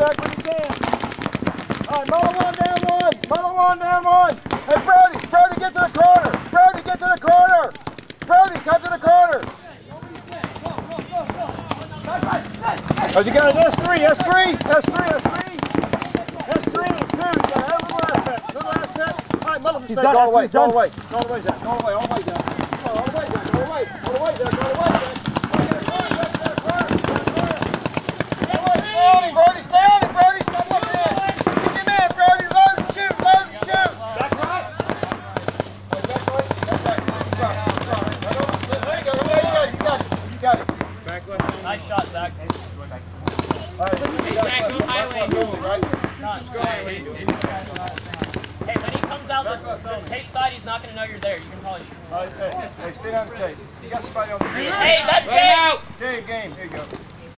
All right, muddle one, down one. Muddle one, down one. Hey, Brody, Brody, get to the corner. Brody, get to the corner. Brody, come to the corner. Oh, you got an S3, S3, S3, S3. S3, two. You got another last set. Another last set. All right, muddle mistake. done, All the way, S3 's done. all the way. All the way, Zach. All the way, all the way, Zach. Come on, All the way, Zach. All the way. All the way, Zach. All the way, Zach. Get to the corner, get to the corner, get to the corner. Stay on him, Brody. Stay on him, Brody. Stop up there. Keep him in, Brody. Load and shoot. Load and shoot. Back right. Back right. Back right. Right, right. Right over. There you go. There you go. You got it. You got it. Nice shot, Zach. All right. You go highway. Hey, when he comes out this, this tape side, he's not going to know you're there. You can probably shoot. Hey, hey, stay on tape. You got somebody on the Hey, that's game! Game, game. Here you go.